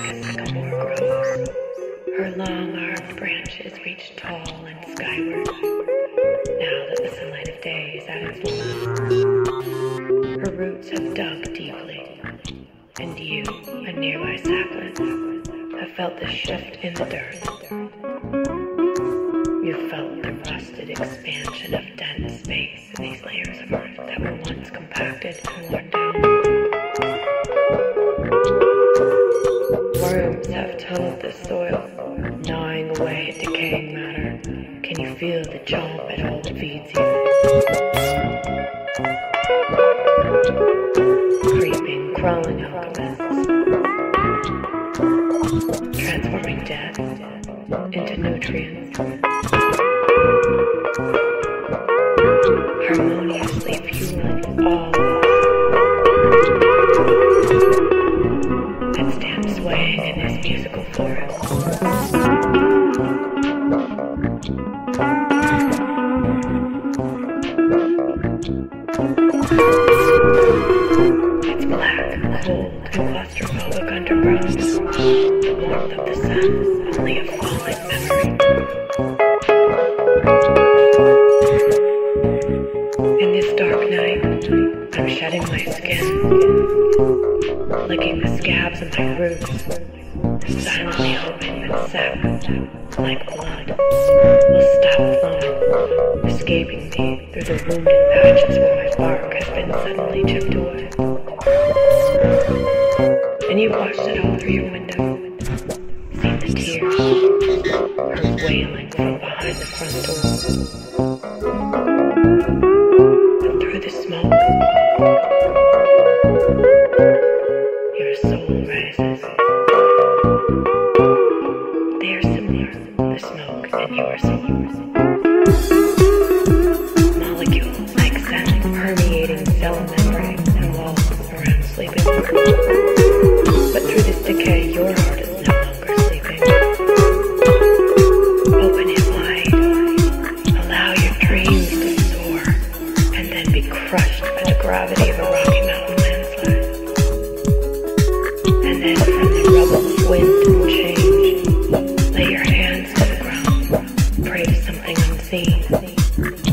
a sycamore grows. Her long armed branches reach tall and skyward, now that the sunlight of day is at its fullest. Her roots have dug deeply, and you, a nearby sapling, have felt the shift in the dirt. You felt the rusted expansion of dense space in these layers of earth that were once compacted and worn down. Have tilled the soil, gnawing away at decaying matter. Can you feel the chomp it all feeds you? Creeping, crawling alchemists, transforming death into nutrients. Harmoniously fueling all It's black. The warmth of the sun, only a memory. In this dark night, I'm shedding my skin, licking the scabs of my roots, silently hoping that sap, like blood, will stop flowing, escaping me through the wounded patches where my bark has been suddenly chipped away. And you've watched it all through your window, the tears, her wailing from behind the front door. Something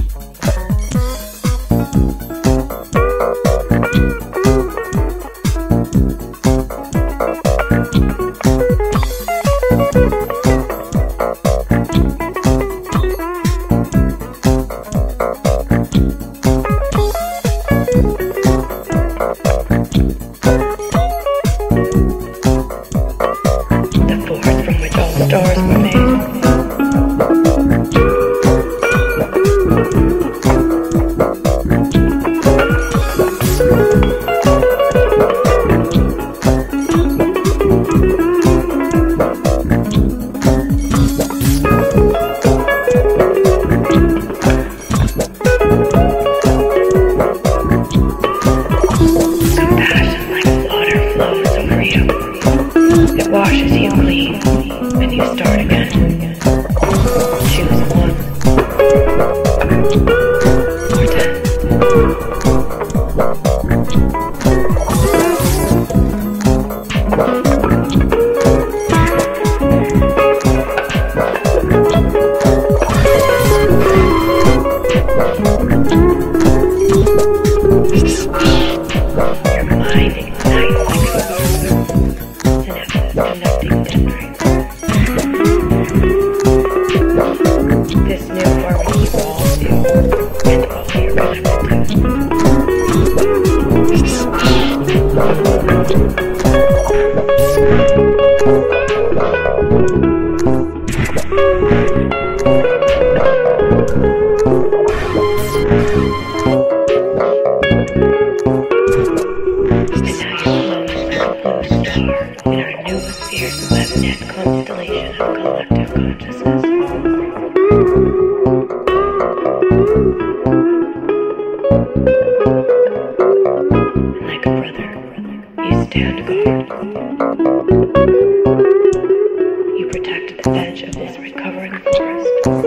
edge of this recovering forest, or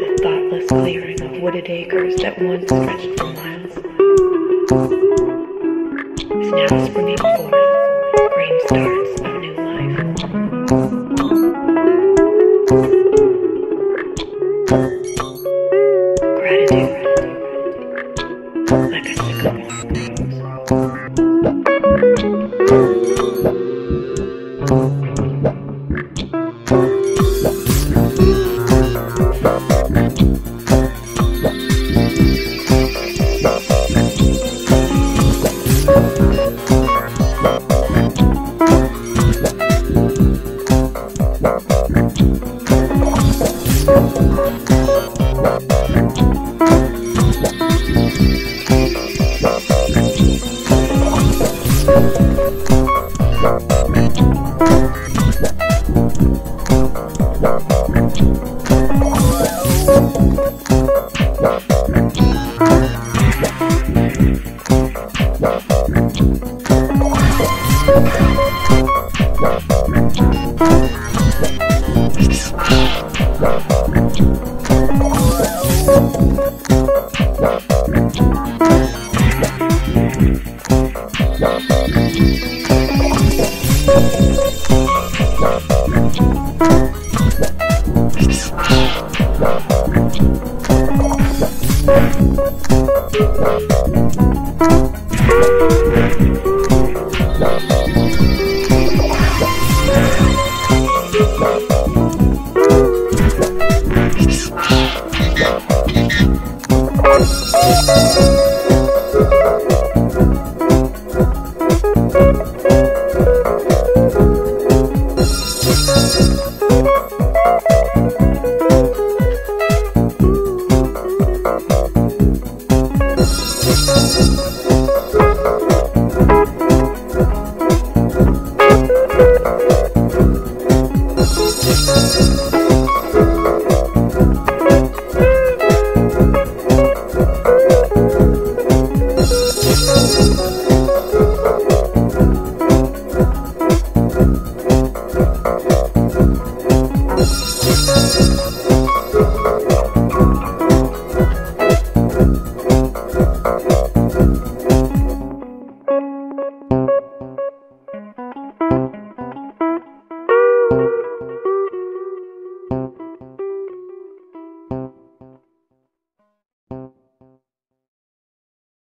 the thoughtless clearing of wooded acres that once stretched for miles. Is now springing forth